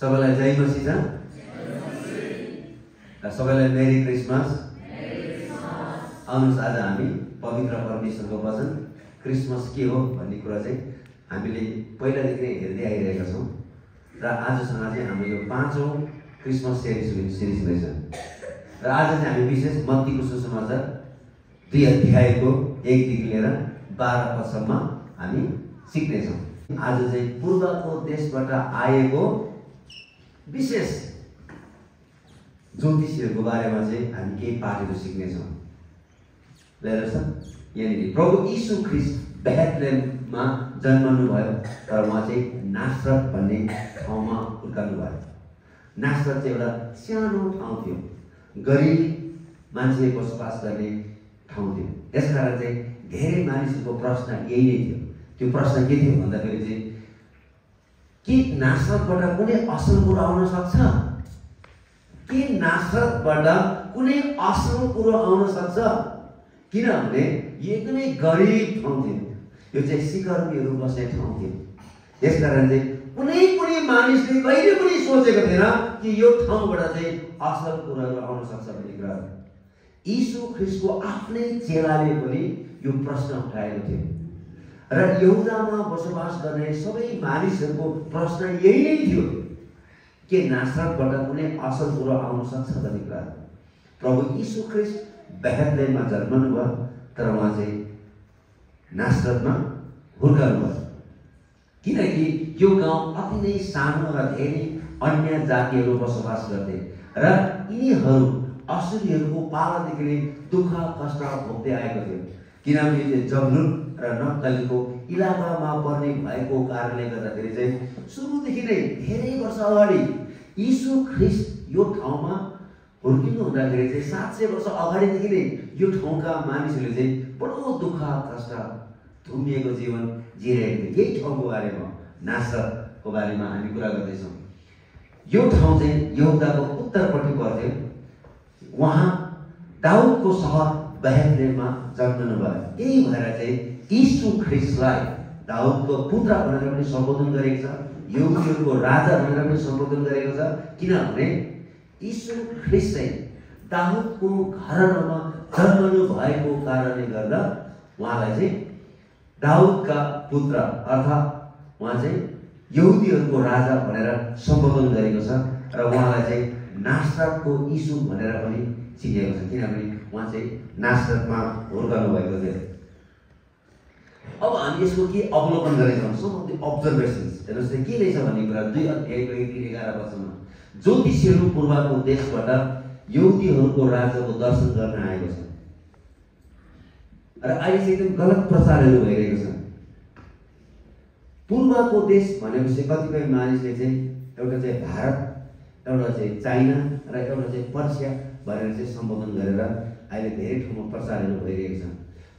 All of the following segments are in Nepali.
सबैलाई जय मसी छ र सबैलाई मेरी क्रिसमस आउनुहोस् आज हामी पवित्र परमेश्वरको वचन क्रिसमस के हो भन्ने कुरा चाहिँ हामीले पहिलादेखि नै हेर्दै आइरहेका छौँ। र आजसँग चाहिँ हाम्रो यो पाँचौँ क्रिसमस सिरिज सिरिज हुँदैछ। र आज चाहिँ हामी विशेष मत्तीको सुसमाचार दुई अध्यायको एकदेखि लिएर बाह्र पदसम्म हामी सिक्नेछौँ। आज चाहिँ पूर्वको देशबाट आएको विशेष ज्योतिषीहरूको बारेमा चाहिँ हामी केही पाठहरू सिक्नेछौँ लिएर छ यहाँनिर प्रभु यीशु ख्रिस्ट बेथलेममा जन्मनु भयो तर उहाँ चाहिँ नासरत भन्ने ठाउँमा हुर्काउनु भयो नासरत चाहिँ एउटा सानो ठाउँ थियो गरिब मान्छे बसोबास गर्ने ठाउँ थियो त्यसकारण चाहिँ धेरै मानिसहरूको प्रश्न यही नै थियो त्यो प्रश्न के थियो भन्दाखेरि चाहिँ के नासरतबाट कुनै असल कुरो आउन सक्छ? के नासरतबाट कुनै असल कुरो आउन सक्छ? किनभने यो एकदमै गरिब ठाउँ थियो यो चाहिँ सिकर्मीहरू बस्ने ठाउँ थियो यसकारण चाहिँ कुनै पनि मानिसले कहिले पनि सोचेको थिएन कि यो ठाउँबाट चाहिँ असल कुराहरू आउन सक्छ भन्ने कुरा यीशु ख्रिस्टको आफ्नै चेलाले पनि यो प्रश्न उठाएको थियो। र यहुदामा बसोबास गर्ने सबै मानिसहरूको प्रश्न यही नै थियो के नासरतबाट कुनै असल कुरो आउन सक्छ भन्ने कुरा? प्रभु यीशु ख्रिस्ट बेहतलेनमा जन्मनु भयो तर उहाँ चाहिँ नासरतमा हुर्काउनु भयो। किनकि यो गाउँ अति नै सानो र धेरै अन्य जातिहरू बसोबास गर्थे र यिनीहरू असुरीहरूको पालादेखि नै दुःख कष्ट भोग्दै आएको थियो किनभने यो जगलुन र नक्कलीको इलाकामा पर्ने भएको कारणले गर्दाखेरि चाहिँ सुरुदेखि नै धेरै वर्ष अगाडि यीशु ख्रिस्ट यो ठाउँमा हुर्किनु हुँदाखेरि चाहिँ सात सय वर्ष अगाडिदेखि नै यो ठाउँका मानिसहरूले चाहिँ बडो दुःख कष्ट धुमिएको जीवन जिरहेको थियो। यही ठाउँको बारेमा नासरको बारेमा हामी कुरा गर्दैछौँ। यो ठाउँ चाहिँ यहुदाको उत्तरपट्टि पर्थ्यो। उहाँ दाउदको सहर बेहतलेनमा जन्मनु भयो त्यही भएर चाहिँ यीशु ख्रिस्टलाई दाउदको पुत्र भनेर पनि सम्बोधन गरेको छ युगहरूको राजा भनेर पनि सम्बोधन गरेको छ। किनभने यीशु ख्रिस्ट चाहिँ दाउदको घरमा जन्मनु भएको कारणले गर्दा उहाँलाई चाहिँ दाउदका पुत्र अर्थात् उहाँ चाहिँ यहुदीहरूको राजा भनेर सम्बोधन गरेको छ र उहाँलाई चाहिँ नासरतको यीशु भनेर पनि चिनिएको छ। किनभने उहाँ चाहिँ नासरतमा हुर्काउनु भएको थियो। अब हामी यसको के अवलोकन गरेका छौँ अब्जर्भेसन्स हेर्नुहोस् के रहेछ भन्ने कुरा दुई अध्यायको एक एघार वर्षमा? ज्योतिषीहरू पूर्वको देशबाट युवतीहरूको राजाको दर्शन गर्न आएको छ। र अहिले चाहिँ एकदम गलत प्रचारहरू भइरहेको छ। पूर्वको देश भनेपछि कतिपय मानिसले चाहिँ एउटा चाहिँ भारत एउटा चाहिँ चाइना र एउटा चाहिँ पर्सिया भनेर चाहिँ सम्बोधन गरेर अहिले धेरै ठाउँमा प्रचारहरू भइरहेको छ।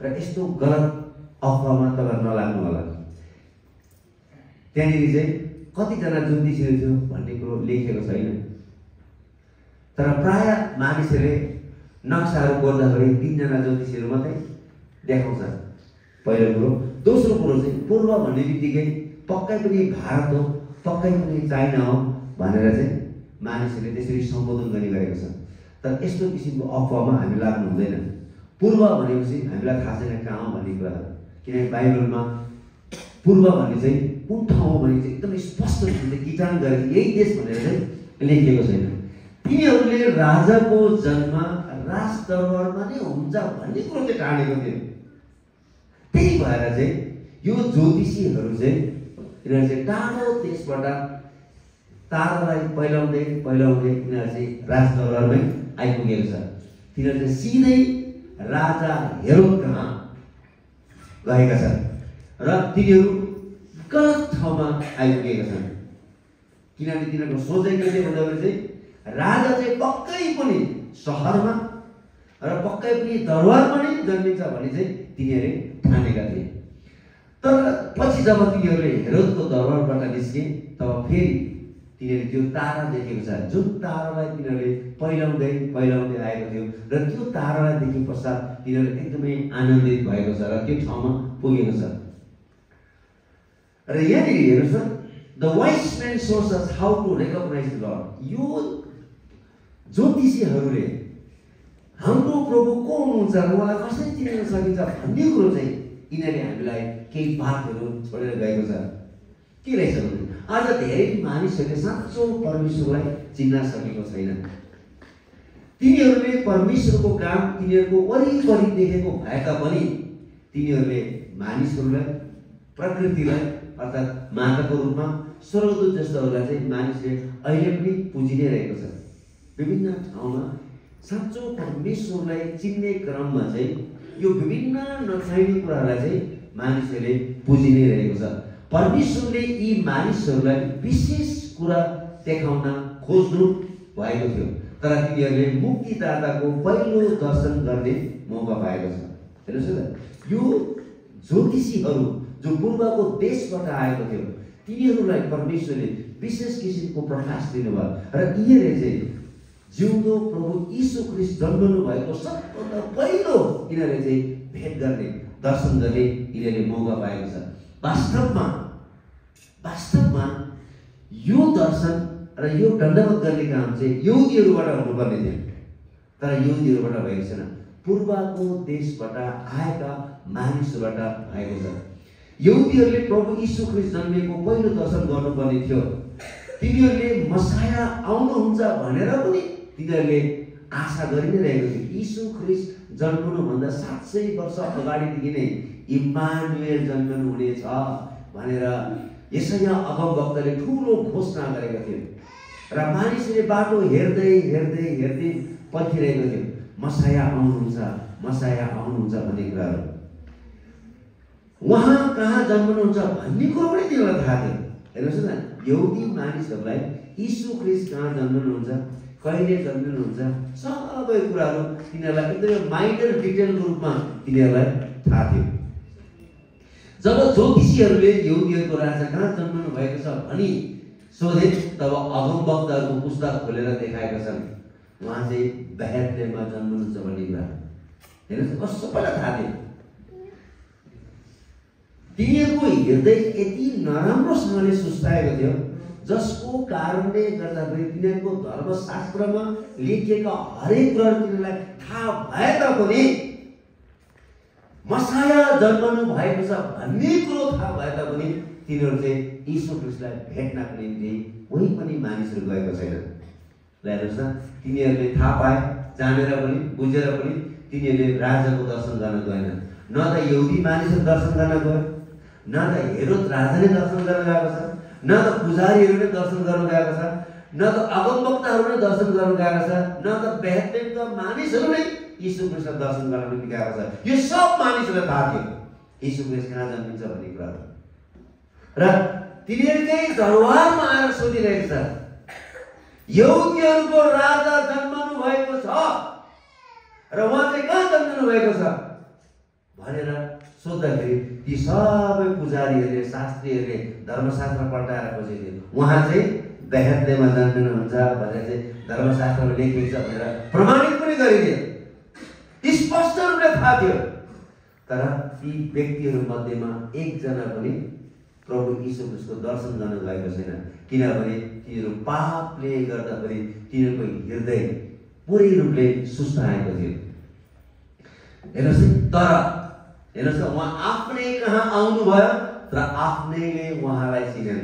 र यस्तो गलत अफवाहमा तपाईँ नलाग्नु होला। त्यहाँनिर चाहिँ कतिजना ज्योतिषीहरू थियो भन्ने कुरो लेखेको छैन। तर प्राय मानिसहरूले नक्साहरू गर्दाखेरि तिनजना ज्योतिषीहरू मात्रै देखाउँछ। पहिलो कुरो। दोस्रो कुरो चाहिँ पूर्व भन्ने बित्तिकै पक्कै पनि भारत हो पक्कै पनि चाइना हो भनेर चाहिँ मानिसहरूले त्यसरी सम्बोधन गर्ने गरेको छ। तर यस्तो किसिमको अफवाहमा हामी लाग्नु हुँदैन। पूर्व भनेपछि हामीलाई थाहा छैन कहाँ हो भन्ने कुरा किनकि बाइबलमा पूर्व भन्ने चाहिँ कुन ठाउँ भने चाहिँ एकदमै स्पष्ट रूपले किटान गरेको यही देश भनेर चाहिँ लेखिएको छैन। तिनीहरूले राजाको जन्म राजदरबारमा नै हुन्छ भन्ने कुरो चाहिँ ठानेको थियो। त्यही भएर चाहिँ यो ज्योतिषीहरू चाहिँ यिनीहरू चाहिँ टाढो देशबाट तारालाई पहिलाउँदै पहिलाउँदै यिनीहरू चाहिँ राजदरबारमै आइपुगेको छ। तिनीहरू चाहिँ सिधै राजा हेरोद कहाँ गएका छन्। र तिनीहरू गलत ठाउँमा आइपुगेका छन्। किनभने तिनीहरूको सोचाइ के थियो भन्दाखेरि चाहिँ राजा चाहिँ पक्कै पनि सहरमा र पक्कै पनि दरबारमा नै जन्मिन्छ भन्ने चाहिँ तिनीहरूले ठानेका थिए। तर पछि जब तिनीहरूले हेरोदको दरबारबाट निस्के तब फेरि तिनीहरूले त्यो तारा देखेको छ। जुन तारालाई तिनीहरूले पहिलाउँदै पहिलाउँदै आएको थियो र त्यो तारालाई देखे पश्चात तिनीहरू एकदमै आनन्दित भएको छ र त्यो ठाउँमा पुगेको छ। र यहाँनिर हेर्नुहोस् the wise man source how to recognize lord यो ज्योतिषीहरूले हाम्रो प्रभु को हुनुहुन्छ र उहाँलाई कसरी चिन्न सकिन्छ भन्ने कुरो चाहिँ यिनीहरूले हामीलाई केही बातहरू छोडेर गएको छ। के रहेछ भने आज धेरै मानिसहरूले साँचो परमेश्वरलाई चिन्न सकेको छैन तिनीहरूले परमेश्वरको काम तिनीहरूको वरिपरि देखेको भए तापनि तिनीहरूले मानिसहरूलाई प्रकृतिलाई अर्थात् माताको रूपमा स्वर्गदूत जस्तोहरूलाई चाहिँ मानिसले अहिले पनि पुजि नै रहेको छ। विभिन्न ठाउँमा साँचो परमेश्वरलाई चिन्ने क्रममा चाहिँ यो विभिन्न नचाहिने कुराहरूलाई चाहिँ मानिसहरूले पुजि नै रहेको छ। परमेश्वरले यी मानिसहरूलाई विशेष कुरा देखाउन खोज्नु भएको थियो। तर तिनीहरूले मुक्तिदाताको पहिलो दर्शन गर्ने मौका पाएको छ। हेर्नुहोस् न यो ज्योतिषीहरू जो पूर्वको देशबाट आएको थियो तिनीहरूलाई परमेश्वरले विशेष किसिमको प्रकाश दिनुभयो। र यिनीहरूले चाहिँ जिउँदो प्रभु यीशु ख्रिस्ट जन्मनु भएको सबभन्दा पहिलो यिनीहरूले चाहिँ भेट गर्ने दर्शन गर्ने यिनीहरूले मौका पाएको छ। वास्तवमा वास्तवमा यो दर्शन र यो दण्डवत गर्ने काम चाहिँ युदीहरूबाट हुनुपर्ने थियो। तर युदीहरूबाट भएको छैन। पूर्वको देशबाट आएका मानिसहरूबाट भएको छ। युदीहरूले प्रभु यीशु ख्रिस्ट जन्मेको पहिलो दर्शन गर्नुपर्ने थियो। तिनीहरूले मसाया आउनुहुन्छ भनेर पनि तिनीहरूले आशा गरि नै रहेको थियो। यीशु ख्रिस्ट जन्मनुभन्दा सात सय वर्ष अगाडिदेखि नै इमानुएल जन्मनु हुनेछ भनेर यसैया अगमभक्तले ठुलो घोषणा गरेका थिए। र मानिसले बाटो हेर्दै हेर्दै हेर्दै पर्खिरहेको थियो मसाया आउनुहुन्छ मसाया आउनुहुन्छ भन्ने कुराहरू। उहाँ कहाँ जन्मनुहुन्छ भन्ने कुरो पनि तिनीहरूलाई थाहा थियो हेर्नुहोस् न यौदी मानिसहरूलाई यीशु ख्रिस्ट कहाँ जन्मनुहुन्छ कहिले जन्मिनुहुन्छ सबै कुराहरू तिनीहरूलाई एकदमै माइनर डिटेलको रूपमा तिनीहरूलाई थाहा थियो। जब ज्योतिषीहरूले यहुदीहरूको राजा कहाँ जन्मनु भएको छ भनी सोधे तब अगमभक्तहरूको पुस्तक खोलेर देखाएका छन्। उहाँ चाहिँ बेहेतलेमा जन्मनुहुन्छ भन्ने कुरा। हेर्नुहोस् सबैलाई थाहा थियो। तिनीहरूको हृदय यति नराम्रोसँगले सुस्ताएको थियो जसको कारणले गर्दाखेरि तिनीहरूको धर्मशास्त्रमा लेखिएका हरेक कुराहरू तिनीहरूलाई थाहा भए तापनि मसाया जन्मनु भएको छ भन्ने कुरो थाहा भए तापनि तिनीहरू चाहिँ ईश्वर कृष्णलाई भेट्नको निम्ति कोही पनि मानिसहरू गएको छैन ल हेर्नुहोस् न तिनीहरूले थाहा पाए जानेर पनि बुझेर पनि तिनीहरूले राजाको दर्शन गर्न गएन न त यहुदी मानिसहरू दर्शन गर्न गयो न त हेरोद राजाले दर्शन गर्न गएको छ न त पुजारीहरू नै दर्शन गर्नु गएको छ न त अगमवक्ताहरू नै दर्शन गर्नु गएको छ न त बेहतेनका मानिसहरू नै यीशु कृष्ण दर्शन गर्न निम्ति गएको छ। यो सब मानिसहरूलाई थाहा थियो। यीशु कृष्ण कहाँ जन्मिन्छ भन्ने कुराहरू र तिनीहरू चाहिँ दरबारमा आएर सोधिरहेको छ राजा जन्मनु भएको छ र उहाँ चाहिँ कहाँ जन्मनु भएको छ? भनेर सोद्धाखेरि ती सबै पुजारीहरूले शास्त्रीहरूले धर्मशास्त्र पल्टाएर खोजेको उहाँ चाहिँ बेहेतलेमा जन्मिनुहुन्छ भनेर चाहिँ धर्मशास्त्रमा लेखिएको छ भनेर प्रमाणित पनि गरिदियो स्पष्ट रूपले थाहा थियो। तर ती व्यक्तिहरू मध्येमा एकजना पनि प्रभु यीशु क्रिस्टको दर्शन गर्न गएको छैन। किनभने तिनीहरू पापले गर्दाखेरि तिनीहरूको हृदय पुरै रूपले सुस्ताएको थियो। हेर्नुहोस् तर हेर्नुहोस् न उहाँ आफ्नै कहाँ आउनुभयो तर आफ्नैले उहाँलाई चिनेन।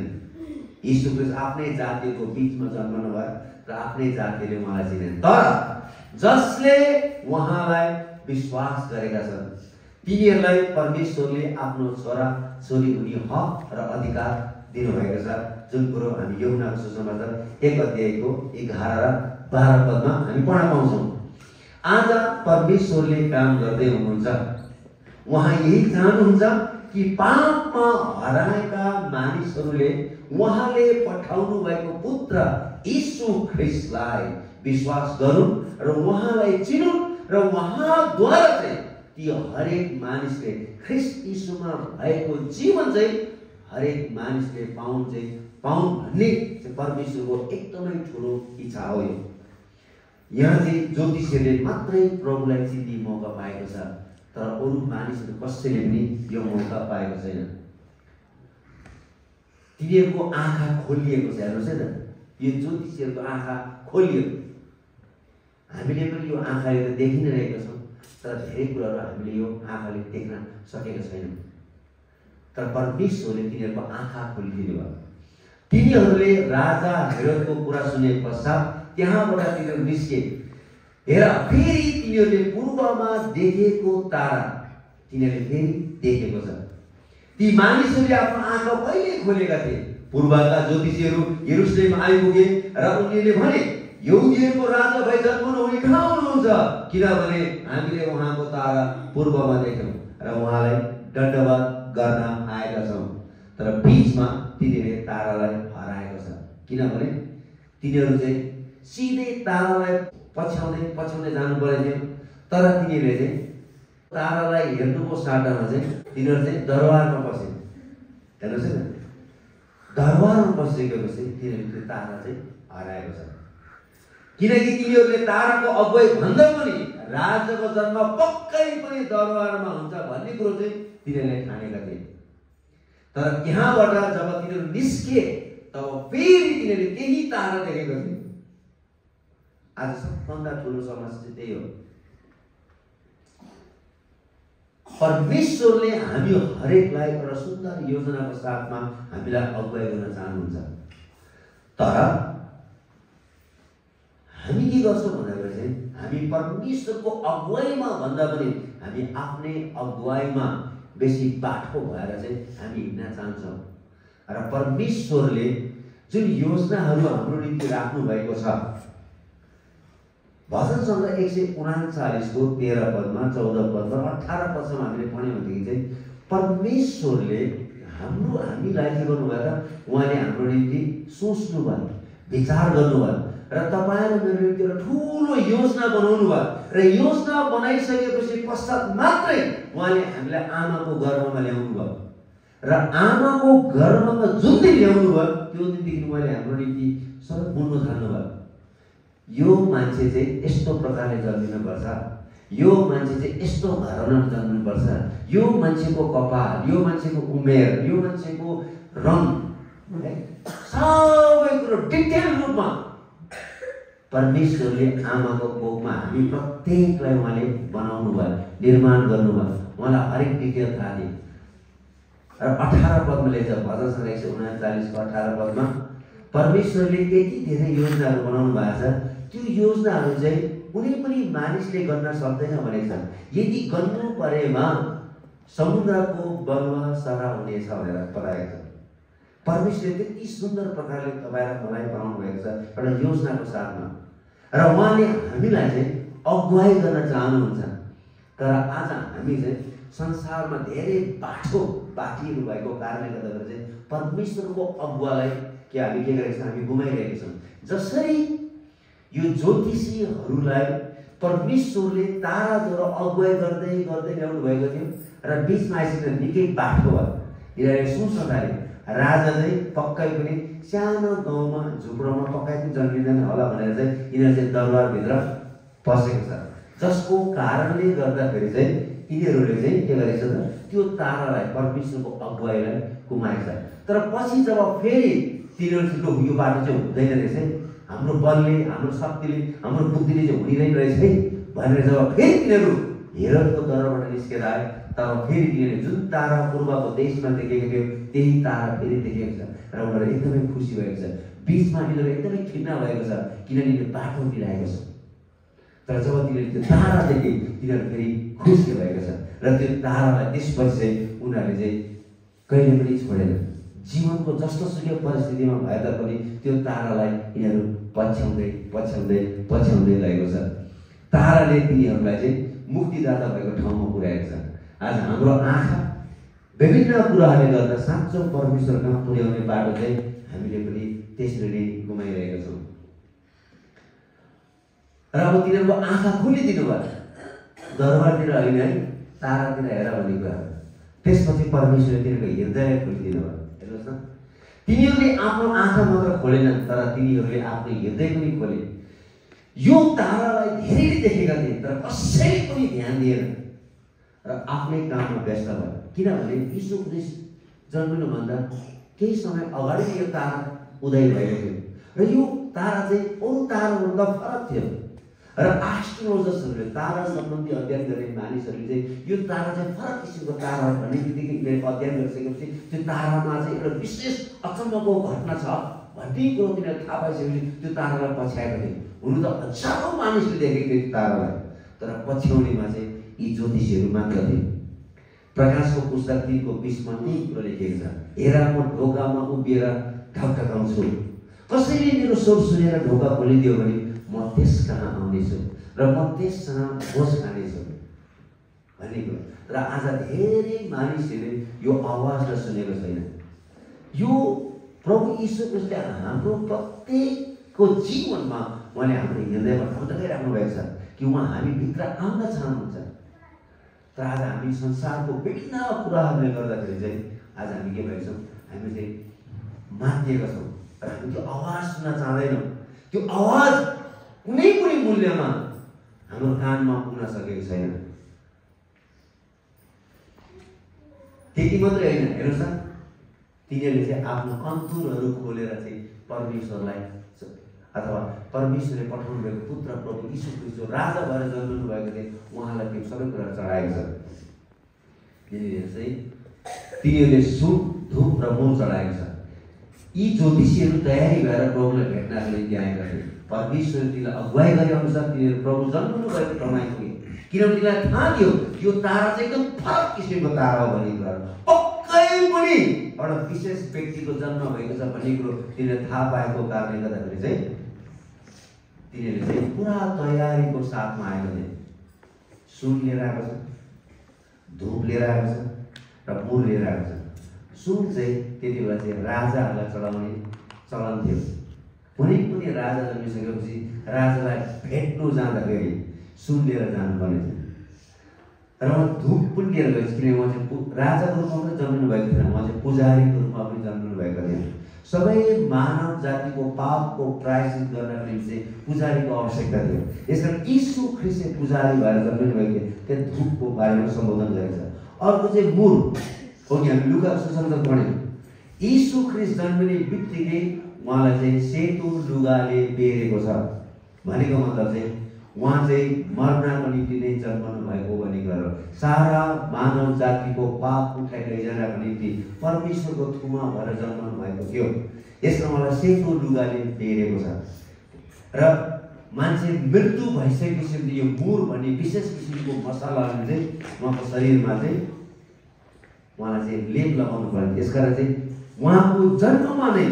यीशु आफ्नै जातिको बिचमा जन्मनु भयो र आफ्नै जातिले उहाँलाई चिनेन। तर जसले उहाँलाई विश्वास गरेका छन् तिनीहरूलाई परमेश्वरले आफ्नो छोरा छोरी हुने हक र अधिकार दिनुभएको छ। जुन कुरो हामी यौनाको सुसमाचार एक अध्यायको एघार र बाह्र पदमा हामी पढ्न पाउँछौँ। आज परमेश्वरले काम गर्दै हुनुहुन्छ। उहाँ यही चाहनुहुन्छ कि पापमा हराएका मानिसहरूले उहाँले पठाउनु भएको पुत्र यीशु ख्रिस्टलाई विश्वास गरून् र उहाँलाई चिनुन् र उहाँद्वारा चाहिँ ती हरेक मानिसले ख्रिस्ट यीशुमा भएको जीवन चाहिँ हरेक मानिसले पाउन् चाहिँ पाउन् भन्ने परमेश्वरको एकदमै ठुलो इच्छा हो यो। यहाँ चाहिँ ज्योतिषीहरूले मात्रै प्रभुलाई चिन्ने मौका पाएको छ तर अरू मानिसहरू कसैले पनि यो मौका पाएको छैन। तिनीहरूको आँखा खोलिएको छ हेर्नुहोस् है त। यो ज्योतिषीहरूको आँखा खोलियो हामीले पनि यो आँखाले त देखि नै रहेको छौँ तर धेरै कुराहरू हामीले यो आँखाले देख्न सकेका छैनौँ। तर परमेश्वरले तिनीहरूको आँखा खोलिदिनु भयो। तिनीहरूले राजा हेरोदको कुरा सुने पश्चात त्यहाँबाट तिनीहरू निस्के। हेर फेरि तिनीहरूले पूर्वमा देखेको तारा तिनीहरूले फेरि देखेको छ। ती मानिसहरूले आफ्नो आँखा कहिले खोलेका थिए? पूर्वका ज्योतिषीहरू यरुसलेम आइपुगे र उनीहरूले भने यहुदीहरूको राजा भई जन्मनु उनी कहाँ हुनुहुन्छ? किनभने हामीले उहाँको तारा पूर्वमा देख्यौँ र उहाँलाई दण्डवाद गर्न आएका छौँ। तर बिचमा तिनीहरूले तारालाई हराएको छ किनभने तिनीहरू चाहिँ सिधै तारालाई पछ्याउँदै पछ्याउँदै जानु परेको थियो। तर तिनीहरूले चाहिँ तारालाई हेर्नुको साटामा चाहिँ तिनीहरू चाहिँ दरबारमा पसे। हेर्नुहोस् है दरबारमा बसिसकेपछि तिनीहरू त्यो तारा चाहिँ हराएको छ। किनकि तिनीहरूले ताराको अगुवाई भन्दा पनि राजाको जन्म पक्कै पनि दरबारमा हुन्छ भन्ने कुरो चाहिँ तिनीहरूले ठानेका थिए। तर त्यहाँबाट जब तिनीहरू निस्के तब फेरि तिनीहरूले त्यही तारा देखेको थिए। आज सबभन्दा ठुलो समस्या चाहिँ त्यही हो। परमेश्वरले हामी हरेकलाई एउटा सुन्दर योजनाको साथमा हामीलाई अगुवाई गर्न चाहनुहुन्छ। तर हामी के गर्छौँ भन्दाखेरि चाहिँ हामी परमेश्वरको अगुवाईमा भन्दा पनि हामी आफ्नै अगुवाईमा बेसी बाठो भएर चाहिँ हामी हिँड्न चाहन्छौँ। र परमेश्वरले जुन योजनाहरू हाम्रो निम्ति राख्नु भएको छ भजन सङ्ग्रह एक सय उनाचालिसको तेह्र पदमा चौध पदमा अठार पदसम्म हामीले पढ्यौँ भनेदेखि चाहिँ परमेश्वरले हाम्रो हामीलाई के गर्नुभयो त उहाँले हाम्रो निम्ति सोच्नुभयो विचार गर्नुभयो र तपाईँ र मेरो निम्ति एउटा ठुलो योजना बनाउनु भयो र योजना बनाइसकेपछि पश्चात मात्रै उहाँले हामीलाई आमाको गर्भमा ल्याउनु भयो र आमाको गर्भमा जुन दिन ल्याउनु भयो त्यो दिनदेखि उहाँले हाम्रो निम्ति सबै बोल्नु थाल्नुभयो। यो मान्छे चाहिँ यस्तो प्रकारले जन्मिनुपर्छ। यो मान्छे चाहिँ यस्तो घरमा जन्मिनुपर्छ। यो मान्छेको कपाल यो मान्छेको उमेर यो मान्छेको रङ सबै कुरो डिटेल रूपमा। परमेश्वरले आमाको कोखमा हामी प्रत्येकलाई उहाँले बनाउनु भयो निर्माण गर्नुभयो उहाँलाई हरेक डिटेल थाहा दिए र अठार पदमा लेख्छ भजन सङ्घ एक सय उनाचालिसको अठार पदमा परमेश्वरले त्यति धेरै योजनाहरू बनाउनु भएको छ त्यो योजनाहरू चाहिँ कुनै पनि मानिसले गर्न सक्दैन भनेको छ। यदि गर्नु परेमा समुद्रको बलुवा सरा हुनेछ भनेर बताएको छ। परमेश्वरले त्यति सुन्दर प्रकारले तपाईँलाई मलाई बनाउनु भएको छ एउटा योजनाको साथमा। र उहाँले हामीलाई चाहिँ अगुवाई गर्न चाहनुहुन्छ। तर आज हामी चाहिँ संसारमा धेरै बाठो बाटिएको भएको कारणले गर्दाखेरि चाहिँ परमेश्वरको अगुवालाई के हामी के गरेका छौँ हामी गुमाइरहेका छौँ। जसरी यो ज्योतिषीहरूलाई परमेश्वरले ताराद्वारा अगुवाई गर्दै गर्दै ल्याउनु भएको थियो र बिचमा आइसकेर निकै बाठो भयो। यिनीहरूले सोच्न राजा चाहिँ पक्कै पनि सानो गाउँमा झुप्रोमा पक्कै पनि जन्मिँदैन होला भनेर चाहिँ यिनीहरू चाहिँ दरबारभित्र पसेको छ। जसको कारणले गर्दाखेरि चाहिँ यिनीहरूले चाहिँ के गरेको छ त त्यो तारालाई परमेश्वरको अगुवाईलाई गुमाएको छ। तर पछि जब फेरि तिनीहरू यो बाटो चाहिँ हुँदैन रहेछ हाम्रो बलले हाम्रो शक्तिले हाम्रो बुद्धिले चाहिँ हुँदैन रहेछ है भनेर जब फेरि तिनीहरू हेरतको दरबाट निस्केर आए तब फेरि तिनीहरूले जुन तारा पूर्वको देशमा देखेको थियो त्यही तारा फेरि देखेको छ। र उनीहरू एकदमै खुसी भएको छ। बिचमा तिनीहरू एकदमै खिन्न भएको छ किनभने बाटो दिइरहेको छ। तर जब तिनीहरूले त्यो तारा देखे तिनीहरू फेरि खुसी भएको छ र त्यो तारालाई त्यसपछि चाहिँ उनीहरूले चाहिँ कहिले पनि छोडेन। जीवनको जस्तो सुकै परिस्थितिमा भए तापनि त्यो तारालाई यिनीहरू पछ्याउँदै पछ्याउँदै पछ्याउँदै लगेको छ। ताराले तिनीहरूलाई चाहिँ मुक्तिदाता भएको ठाउँमा पुर्याएको छ। आज हाम्रो आँखा विभिन्न कुराहरूले गर्दा साँचो परमेश्वर कहाँ पुर्याउने बाटो चाहिँ हामीले पनि त्यसरी नै गुमाइरहेका छौँ। र अब तिनीहरूको आँखा खोलिदिनु भयो। दरबारतिर होइन है तारातिर हेर भन्ने कुरा त्यसपछि परमेश्वरले तिनीहरूको हृदय खोलिदिनु भयो। तिनीहरूले आफ्नो आँखा मात्र खोलेनन् तर तिनीहरूले आफ्नो हृदय पनि खोले। यो तारालाई धेरैले देखेका थिए तर कसैले पनि ध्यान दिएन। र आफ्नै काममा व्यस्त भयो किनभने विश्व ख्रिस्ट जन्मिनुभन्दा केही समय अगाडि यो तारा उदय भएको थियो। र यो तारा चाहिँ अरू ताराभन्दा फरक थियो। र एस्ट्रोलोजर्सहरूले तारा सम्बन्धी अध्ययन गर्ने मानिसहरूले चाहिँ यो तारा चाहिँ फरक किसिमको तारा भन्ने बित्तिकै यिनीहरूले अध्ययन गरिसकेपछि त्यो तारामा चाहिँ एउटा विशेष अचम्मको घटना छ भन्ने कुरो तिनीहरूले थाहा पाइसकेपछि त्यो तारालाई पछ्याएको थियो हुनु त हजारौँ मानिसले देखेको थियो त्यो तारालाई। तर पछ्याउनेमा चाहिँ यी ज्योतिषीहरू मात्र थिए। प्रकाशको पुस्तक तिनको बिचमा त्यही कुरो लेखेको छ। हेर म ढोकामा उभिएर ढकढकाउँछु कसैले मेरो स्वर सुनेर ढोका खोलिदियो भने म त्यस कहाँ आउनेछु र म त्यससँग भोज खानेछु भन्ने कुरो। र आज धेरै मानिसहरूले यो आवाजलाई सुनेको छैन। यो प्रभु यीशु हाम्रो प्रत्येकको जीवनमा उहाँले हाम्रो हृदयमा राख्नु भएको छ कि उहाँ हामीभित्र आउन चाहनुहुन्छ। तर आज हामी संसारको विभिन्न कुराहरूले गर्दाखेरि चाहिँ आज हामी के भएको छौँ हामी चाहिँ मातिएका छौँ। र हामी त्यो आवाज सुन्न चाहँदैनौँ। त्यो आवाज कुनै पनि मूल्यमा हाम्रो कानमा पुग्न सकेको छैन। त्यति मात्रै होइन हेर्नुहोस् न। तिनीहरूले चाहिँ आफ्नो अन्तुरहरू खोलेर चाहिँ परमेश्वरलाई अथवा परमेश्वरले पठाउनु भएको पुत्र प्रभु यीशु जो राजा भएर जन्मनु भएको थिए उहाँलाई त्यो सबै कुरा चढाएको छ। तिनीहरूले चाहिँ तिनीहरूले सुन धुप र मूल चढाएको छ। यी ज्योतिषीहरू तयारी भएर प्रभुलाई निम्ति आएका थिए परमेश्वर तिनीलाई अगुवाई गरे अनुसार तिनीहरू प्रभु जन्मनु भएको आइपुगे किनभने तिनीलाई थाहा थियो यो तारा चाहिँ एकदम फरक किसिमको तारा हो भन्ने कुरा। पक्कै पनि एउटा विशेष व्यक्तिको जन्म भएको छ भन्ने कुरो तिनीहरूले थाहा पाएको कारणले गर्दाखेरि चाहिँ तिनीहरूले चाहिँ पुरा तयारीको साथमा आएको थिए। सुन लिएर आएको छ धुप लिएर आएको छ र मुर लिएर आएको छ। सुन चाहिँ त्यति बेला चाहिँ राजाहरूलाई चढाउने चलन थियो। कुनै पनि राजा जन्मिसकेपछि राजालाई भेट्नु जाँदाखेरि सुन लिएर जानुपर्ने थियो। र उहाँ धुप पनि लिएर गएछ किनभने उहाँ चाहिँ राजाको रूपमा पनि जन्मिनु भएको थिएन उहाँ चाहिँ पुजारीको रूपमा पनि जन्मिनु भएको थियो सबै मानव जातिको पापको प्रायश्चित गर्नको निम्ति चाहिँ पुजारीको आवश्यकता थियो। यस कारण यीशु ख्रिस्टे पुजारी भएर जन्मिनु भएको थियो त्यहाँ धुपको बारेमा सम्बोधन गरेको छ अर्को चाहिँ मुर हो कि हामी लुगा सुसङ्गत पढ्यौँ। यीशु ख्रिस्ट जन्मिने बित्तिकै उहाँलाई चाहिँ सेतो लुगाले बेरेको छ। भनेको मतलब चाहिँ उहाँ चाहिँ मर्नको निम्ति नै जन्मनु भएको भन्ने कुरा सारा मानव जातिको पाप उठाइ लैजानको निम्ति परमेश्वरको थुमा भएर जन्मनु भएको थियो। यसमा मलाई सेतो लुगाले बेरेको छ। र मान्छे मृत्यु भइसकेपछि यो मुर भन्ने विशेष किसिमको मसलाहरू चाहिँ उहाँको शरीरमा चाहिँ उहाँलाई चाहिँ लेप लगाउनु पर्यो त्यस कारण चाहिँ उहाँको जन्ममा नै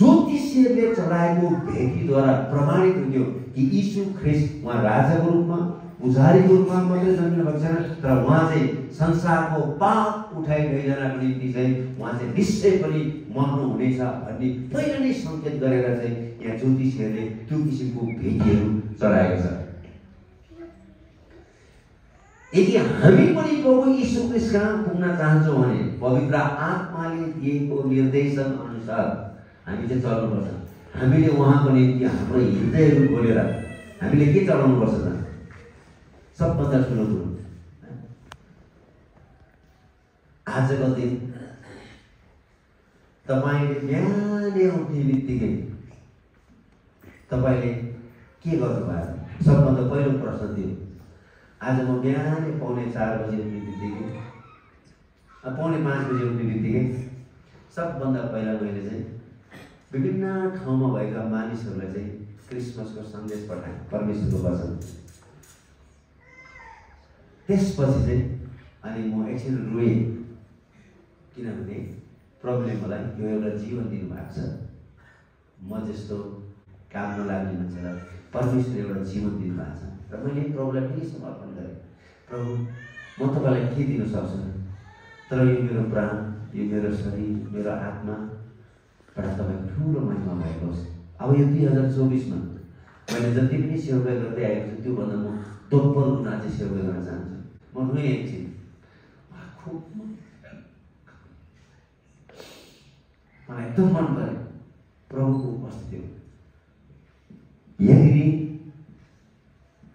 ज्योतिषीहरूले चलाएको भेटीद्वारा प्रमाणित हुन्थ्यो कि यीशु ख्रिस्ट उहाँ राजाको रूपमा पुजारीको रूपमा मात्रै जन्मिनु भएको छैन तर उहाँ चाहिँ संसारको पाप उठाइ लैजानको निम्ति चाहिँ उहाँ चाहिँ निश्चय पनि मर्नुहुनेछ भन्ने पहिला नै सङ्केत गरेर चाहिँ यहाँ ज्योतिषीहरूले त्यो किसिमको भेटीहरू चढाएको छ। यदि हामी पनि प्रभु यीशु ख्रिस्ट कहाँ पुग्न चाहन्छौँ भने पवित्र आत्माले दिएको निर्देशन अनुसार हामी चाहिँ चल्नुपर्छ हामीले उहाँको निम्ति हाम्रो हृदयहरू खोलेर हामीले के चलाउनुपर्छ त? सबभन्दा ठुलो कुरो। आजको दिन तपाईँले बिहानै उठ्ने बित्तिकै तपाईँले के गर्नुभयो? सबभन्दा पहिलो प्रश्न थियो आज म बिहानै पाउने चार बजी उठ्ने बित्तिकै पाउने पाँच बजी उठ्ने बित्तिकै सबभन्दा पहिला मैले चाहिँ विभिन्न ठाउँमा भएका मानिसहरूलाई चाहिँ क्रिसमसको सन्देश पठाएँ। परमेश्वरको वचन। त्यसपछि चाहिँ अनि म एकछिन रोएँ किनभने प्रभुले मलाई यो एउटा जीवन दिनुभएको छ। म जस्तो काम नलाग्ने मान्छेलाई परमेश्वरले एउटा जीवन दिनुभएको छ। र मैले प्रभुलाई फेरि समर्पण गरेँ। प्रभु म तपाईँलाई के दिन सक्छु? तर यो मेरो प्राण यो मेरो शरीर मेरो आत्माबाट तपाईँ ठुलो महिमा भएको होस् अब यो दुई हजार चौबिसमा मैले जति पनि सेवा गर्दै आएको छु त्योभन्दा म दोब्बर गुणा चाहिँ सेवा गर्न चाहन्छु म रोएँ एकछिन मलाई एकदम मन पऱ्यो प्रभुको उपस्थिति हो यहाँनिर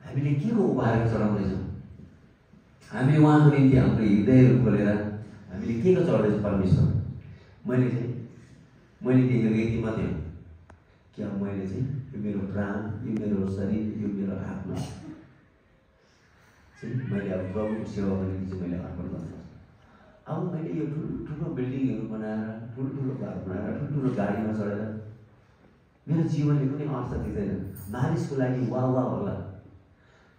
हामीले के को उपहार चढाउँदैछौँ हामी उहाँको निम्ति हाम्रो हृदयहरू खोलेर हामीले के को चढाउँदैछौँ परमेश्वर मैले चाहिँ मैले देखेको यति मात्रै हो। कि अब मैले चाहिँ यो मेरो प्राण यो मेरो शरीर यो मेरो आत्मा चाहिँ मैले अब प्रभुको सेवाको निम्ति चाहिँ मैले अर्पण गर्नुपर्छ अब मैले यो ठुल्ठुलो बिल्डिङहरू बनाएर ठुल्ठुलो घर बनाएर ठुल्ठुलो गाडीमा चढेर मेरो जीवनले कुनै अर्थ दिँदैन। मानिसको लागि वा वा होला।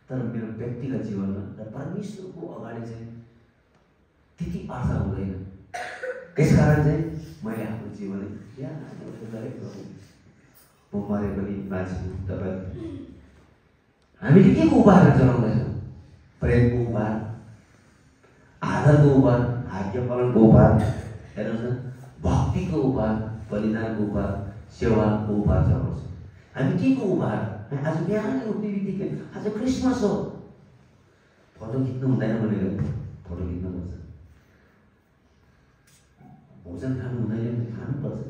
तर मेरो व्यक्तिगत जीवनमा र परमेश्वरको अगाडि चाहिँ त्यति अर्थ हुँदैन। त्यस कारण चाहिँ मैले आफ्नो जीवन म मरे पनि बाँच्छु तपाईँ। हामीले के को उपहार चलाउँदैछौँ प्रेमको उपहार आदरको उपहार भाग्यफलको उपहार हेर्नुहोस् न भक्तिको उपहार बलिदानको उपहार सेवाको उपहार चलाउँछ हामी के को उपहार? आज बिहान उठ्ने बित्तिकै आज क्रिसमस हो। फोटो खिच्नु हुँदैन भनेर फोटो खिच्नुपर्छ भोजन खानु हुँदैन खानुपर्छ।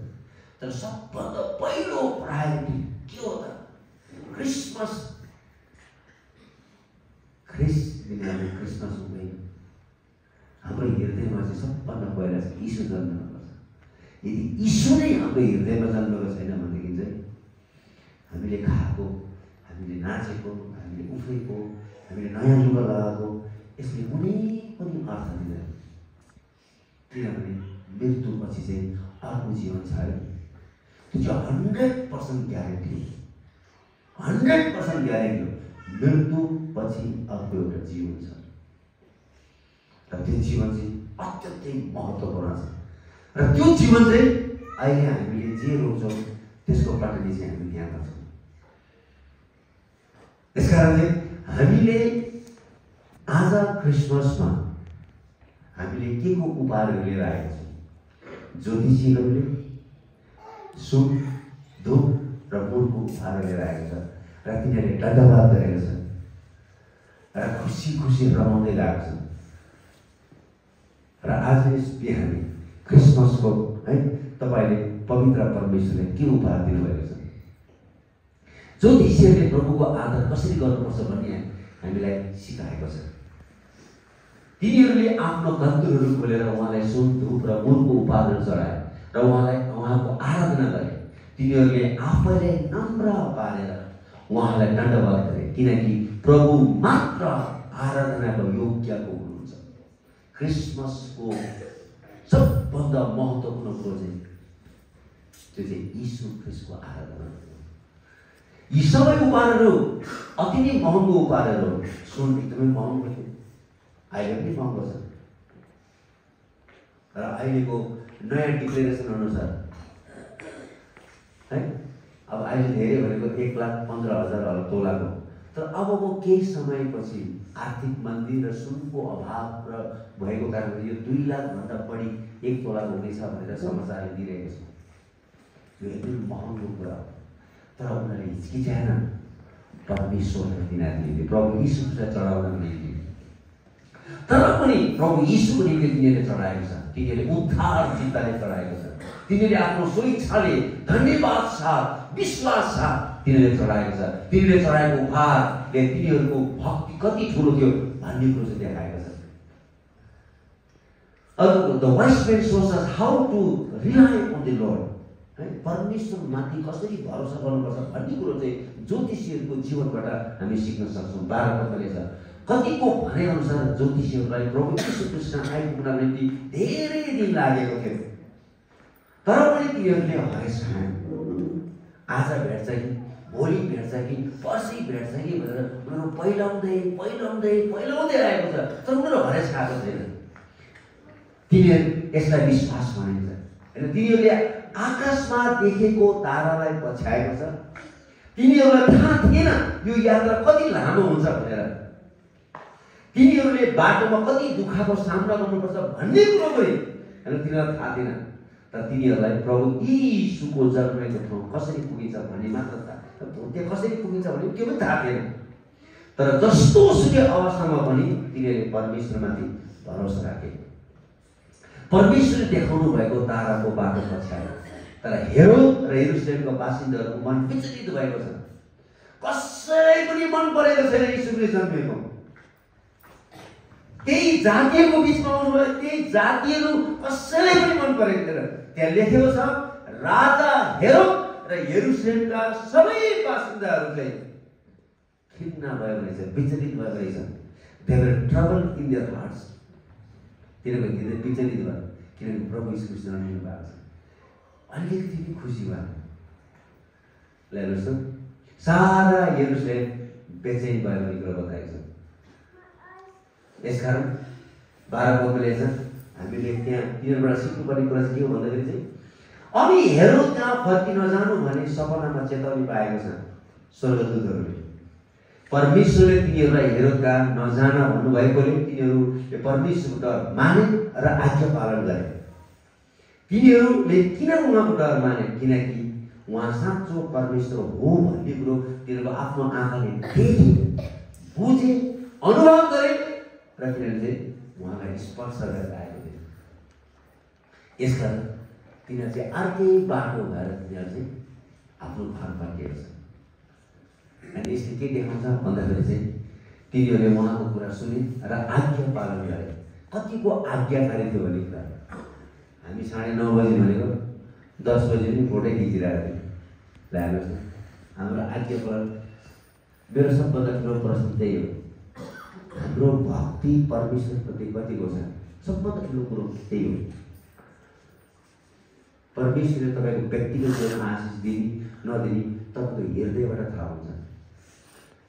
तर सबभन्दा पहिलो प्रायोरिटी के हो त? क्रिसमस। क्रिस बिना क्रिसमस हुँदैन। हाम्रो हृदयमा चाहिँ सबभन्दा पहिला चाहिँ यीशु जन्मनुपर्छ यदि यीशु नै हाम्रो हृदयमा जन्मेको छैन भनेदेखि चाहिँ हामीले खाएको हामीले नाचेको हामीले उफ्रेको हामीले नयाँ लुगा लगाएको यसले कुनै पनि अर्थ दिँदैन। किनभने मृत्युपछि चाहिँ अर्को जीवन छ अरे। त्यो चाहिँ hundred percent guarantee hundred percent guarantee हो। मृत्युपछि अर्को एउटा जीवन छ। र त्यो जीवन चाहिँ अत्यन्तै महत्त्वपूर्ण छ। र त्यो जीवन चाहिँ अहिले हामीले जे रोक्छौँ त्यसको प्रति चाहिँ हामी ध्यान गर्छौँ। त्यस कारण चाहिँ हामीले आज क्रिसमसमा हामीले के को उपहारहरू लिएर आएका छौँ? ज्योतिषीहरूले सुन धुप र मुलको उपहार लिएर आएको छ र तिनीहरूले दण्डवाद गरेका छन् र खुसी खुसी रमाउँदै गएको छन्। र आज यस बिहानी क्रिसमसको है तपाईँले पवित्र परमेश्वरले के उपहार दिनुभएको छ? ज्योतिषीहरूले प्रभुको आदर कसरी गर्नुपर्छ भन्ने हामीलाई सिकाएको छ। तिनीहरूले आफ्नो गन्तुरहरू खोलेर उहाँलाई धुप र मुनको उपहारहरू चढाए र उहाँलाई उहाँको आराधना गरे। तिनीहरूले आफैलाई नम्र पारेर उहाँलाई दण्डवाद गरे। किनकि प्रभु मात्र आराधनाको योग्यको क्रिसमसको सबभन्दा महत्त्वपूर्ण कुरो चाहिँ त्यो चाहिँ यीशु ख्रिस्टको आराधना यी सबै उपहारहरू अति नै महँगो उपहारहरू सुन एकदमै महँगो थियो। अहिले पनि महँगो छ र अहिलेको नयाँ डिक्लेरेसन अनुसार है अब अहिले धेरै भनेको एक लाख पन्ध्र हजार होला तोलाको। तर अबको केही समयपछि आर्थिक मन्दी र सुनको अभाव र भएको कारणले यो दुई लाखभन्दा बढी एक तोला हुनेछ भनेर समाचारले दिइरहेको छ। यो एकदमै महँगो कुरा हो। तर उनीहरूले हिचकिचाएन परमेश्वरलाई तिनीहरूले प्रभु चढाउनको निम्ति। तर पनि प्रभु यीशुको निम्ति तिनीहरूले चढाएको छ। तिनीहरूले उद्धार चिन्ताले चढाएको छ। तिनीहरूले आफ्नो स्वेच्छाले धन्यवाद साथ विश्वास साथ तिनीहरूले चढाएको छ। तिनीहरूले चढाएको उपहारले तिनीहरूको भक्ति कति ठुलो थियो भन्ने कुरो चाहिँ देखाएको छ। The wise men source how to rely on the lord है परमेश्वरमाथि कसरी भरोसा गर्नुपर्छ भन्ने कुरो चाहिँ ज्योतिषीहरूको जीवनबाट हामी सिक्न सक्छौँ। बाह्र पत्रले छ। कतिको भनेअनुसार ज्योतिषीहरूलाई प्रभु यीशु कृष्ण आइपुग्न निम्ति धेरै दिन लागेको थियो। तर पनि तिनीहरूले हरेस खाए आज भेट्छ कि भोलि भेट्छ कि पर्सि भेट्छ कि भनेर उनीहरू पहिलाउँदै पहिलाउँदै पहिलाउँदै आएको छ। तर उनीहरू हरेस खाएको छैन। तिनीहरू यसलाई विश्वास भनिन्छ। होइन तिनीहरूले आकाशमा देखेको तारालाई पछ्याएको छ। तिनीहरूलाई थाहा थिएन यो यात्रा कति लामो हुन्छ भनेर। तिनीहरूले बाटोमा कति दुःखको सामना गर्नुपर्छ भन्ने कुरो पनि होइन तिनीहरूलाई थाहा थिएन। तर तिनीहरूलाई प्रभु यीशुको जन्मेको ठाउँ कसरी पुगिन्छ भन्ने मात्र थाहा त्यहाँ कसरी पुगिन्छ भने त्यो पनि थाहा थिएन। तर जस्तो सुकै अवस्थामा पनि तिनीहरूले परमेश्वरमाथि भरोसा राखे। परमेश्वरले देखाउनु भएको ताराको बाटो पछ्यायो। तर हेरो र हेरुसलेमको बासिन्दाहरूको मन विचलित भएको छ। कसै पनि मन परेको छैन यीशुले जन्मेको। त्यही जातिहरूको बिचमा आउनुभयो त्यही जातिहरू कसैले पनि मन परेको थिएन। त्यहाँ लेखेको छ राजा हेरो र हेरुसेलका सबै बासिन्दाहरू चाहिँ खिन्न भएको रहेछ विचलित भएको रहेछ। They were trouble in their hearts हृदय विचलित भयो किनभने प्रभु यीशु कृष्ण जन्मिनु भएको छ। अलिकति पनि खुसी भयो ल हेर्नुहोस् सारा हेरुसेल बेचैन भयो भन्ने कुरा बताएको छ यसकारण बाह्र पदले छ हामीले त्यहाँ तिनीहरूबाट सिक्नुपर्ने कुरा चाहिँ के हो भन्दाखेरि चाहिँ अनि हेरो त्यहाँ फर्कि नजानु भने सपनामा चेतावनी पाएको छ स्वर्गदूतहरूले। परमेश्वरले तिनीहरूलाई हेरोदका नजान भन्नुभएकोले तिनीहरूले परमेश्वरको डर माने र आज्ञा पालन गरे। तिनीहरूले किन उहाँको डर माने? किनकि उहाँ साँचो परमेश्वर हो भन्ने कुरो तिनीहरूको आफ्नो आँखाले बुझे अनुभव गरे। र तिनीहरूले चाहिँ उहाँलाई स्पर्श गरेर आएको थिए यसकारण तिनीहरू चाहिँ अर्कै बाटो भएर तिनीहरू चाहिँ आफ्नो घर फर्किएको छ अनि यसले के देखाउँछ भन्दाखेरि चाहिँ तिनीहरूले उहाँको कुरा सुने र आज्ञा पालन गरे। कतिको आज्ञाकारी थियो भन्ने कुरा। हामी साढे नौ बजी भनेको दस बजी पनि फोटो खिचिरहेको थियौँ। हाम्रो आज्ञा पालन मेरो सबभन्दा ठुलो प्रश्न त्यही हो। हाम्रो भक्ति परमेश्वरप्रति कतिको छ सबभन्दा ठुलो कुरो त्यही हो। परमेश्वरले तपाईँको व्यक्तिगत जीवनमा आशिष दिने नदिने तपाईँको हृदयबाट थाहा हुन्छ।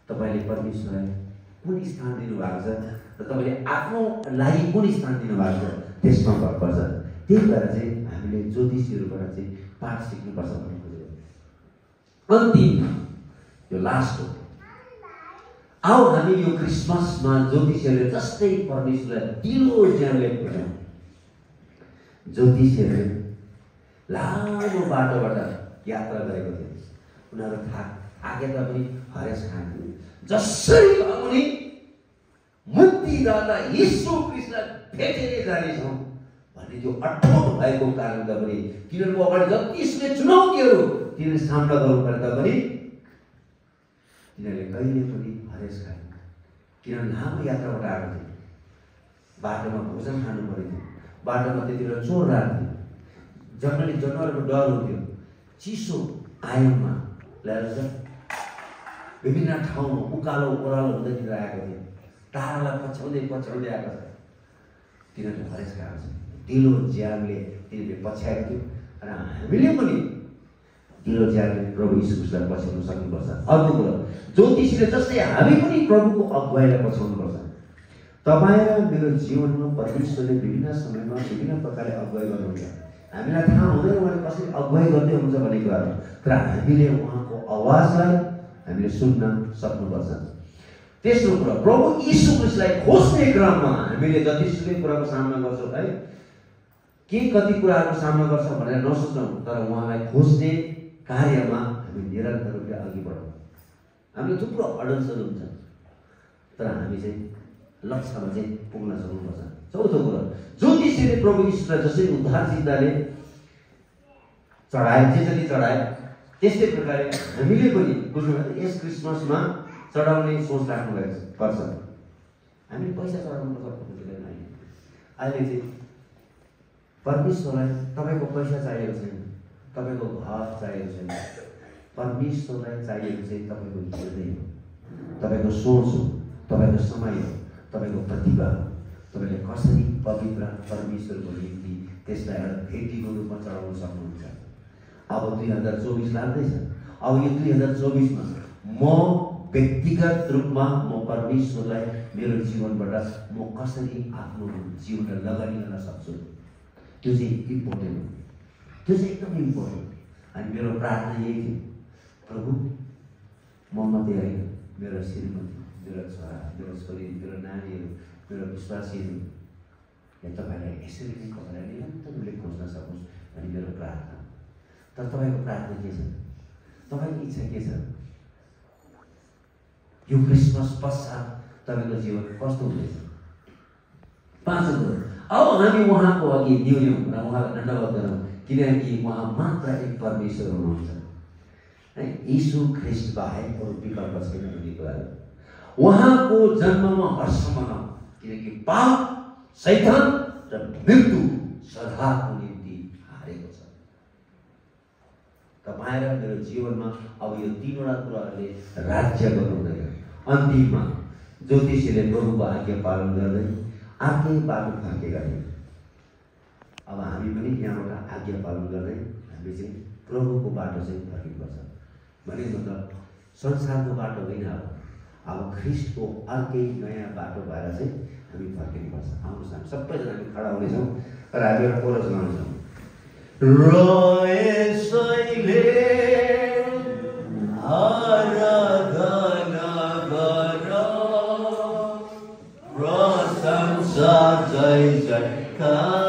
तपाईँले परमेश्वरलाई कुन स्थान दिनुभएको छ र तपाईँले आफ्नो लागि कुन स्थान दिनुभएको छ त्यसमा भर पर्छ। त्यही भएर चाहिँ हामीले ज्योतिषीहरूबाट चाहिँ पाठ सिक्नुपर्छ भन्ने खोजेको अन्तिम यो लास्ट हो आओ हामी यो क्रिसमसमा ज्योतिषीहरूले जस्तै परमेश्वरलाई दिलो ज्यानले पुऱ्याउँ ज्योतिषीहरूले लामो बाटोबाट यात्रा गरेको थियो। उनीहरू थाक थाके तापनि हरेस खान्थ्यो जसरी पनि मुक्तिदाता यीशु कृष्ण भेटेरै जानेछौँ भन्ने त्यो अठोट भएको कारणले पनि तिनीहरूको अगाडि जतिसुकै चुनौतीहरू तिनीहरूले सामना गर्नु परे तापनि तिनीहरूले कहिले पनि हरेस खाए किनभने लामो यात्राबाट आएको थियो बाटोमा भोजन खानु परेको थियो बाटोमा त्यति बेला चोर राख्थ्यो जङ्गली जनावरको डर हुन्थ्यो। चिसो आयममा ल्याएर विभिन्न ठाउँमा उकालो ओह्रालो हुँदैतिर आएको थियो टाढालाई पछ्याउँदै पछ्याउँदै आएको छ। तिनीहरूले हरेस खाएको छ। दिलो ज्यानले तिनीहरूले पछ्याएको थियो। र हामीले पनि दिलो ज्यानले प्रभु यीशुलाई पछ्याउन सक्नुपर्छ। अर्को कुरो ज्योतिषीले जस्तै हामी पनि प्रभुको अगुवाईलाई पछ्याउनुपर्छ तपाईँ र मेरो जीवनमा परमेश्वरले विभिन्न समयमा विभिन्न प्रकारले अगुवाई गर्नुहुन्छ। हामीलाई थाहा हुँदैन उहाँले कसरी अगुवाई गर्दै हुनुहुन्छ भन्ने कुराहरू तर हामीले उहाँको आवाजलाई हामीले सुन्न सक्नुपर्छ। तेस्रो कुरा प्रभु यीशु क्रिस्टलाई खोज्ने क्रममा हामीले जतिसुकै कुराको सामना गर्छौँ है के कति कुराहरूको सामना गर्छौँ भनेर नसोचौँ तर उहाँलाई खोज्ने कार्यमा हामी निरन्तर रूपले अघि बढौँ। हामीले थुप्रो अडल्सहरू हुन्छ तर हामी चाहिँ लक्ष्यमा चाहिँ पुग्न सक्नुपर्छ। चौथो कुरो ज्योतिषीले प्रभु ईश्वरलाई जसरी उद्धार चिन्ताले चढाए जति चढाए त्यस्तै प्रकारले हामीले पनि बुझ्नु यस क्रिसमसमा चढाउने सोच राख्नु पर्छ हामीले पैसा चढाउनु होइन अहिले चाहिँ परमेश्वरलाई तपाईँको पैसा चाहिएको छैन। तपाईँको घर चाहिएको छैन। परमेश्वरलाई चाहिएको चाहिँ तपाईँको हृदय हो। तपाईँको सोच हो तपाईँको समय हो तपाईँको प्रतिभा हो। तपाईँले कसरी पवित्र परमेश्वरको निम्ति त्यसलाई एउटा भेटीको रूपमा चढाउन सक्नुहुन्छ? अब दुई हजार चौबिस लाग्दैछ। अब यो दुई हजार चौबिसमा म व्यक्तिगत रूपमा म परमेश्वरलाई मेरो जीवनबाट म कसरी आफ्नो जीवनलाई लगानी गर्न सक्छु? त्यो चाहिँ इम्पोर्टेन्ट हो। त्यो चाहिँ एकदम इम्पोर्टेन्ट अनि मेरो प्रार्थना यही थियो प्रभु म मात्रै होइन मेरो श्रीमती मेरो छोरा मेरो छोरी मेरो नानीहरू मेरो विश्वासीहरू तपाईँलाई यसरी नै तपाईँलाई निरन्तर रूपले खोज्न सकोस् भन्ने मेरो प्रार्थना तर तपाईँको प्रार्थना के छ तपाईँको इच्छा के छ यो क्रिसमस पश्चात तपाईँको जीवन कस्तो हुँदैछ पाँच अब हामी उहाँको अघि निहुर्यौँ र उहाँलाई दण्डवत गरौँ किनकि उहाँ मात्र एक परमेश्वर हुनुहुन्छ। है यीशु ख्रिस्ट बाहेक अरू विकल्प छैन भन्ने कुराहरू उहाँको जन्ममा हर्ष किनकि पाप सैतान र मृत्यु सदाको निम्ति हारेको छ। तपाईँ र मेरो जीवनमा अब यो तिनवटा कुराहरूले राज्य गर्नुहुँदैन अन्तिममा ज्योतिषीले प्रभुको आज्ञा पालन गर्दै अर्कै बाटो फर्केका थिए। अब हामी पनि यहाँबाट आज्ञा पालन गर्दै हामी चाहिँ प्रभुको बाटो चाहिँ फर्किनुपर्छ भने मतलब संसारको बाटो होइन अब। अब ख्रिस्टको अर्कै नयाँ बाटो भएर चाहिँ हामी फर्किनुपर्छ आउनुहोस् हामी सबैजना हामी खडा हुनेछौँ तर हामी एउटा रोएसैले आराधना जय जयकार।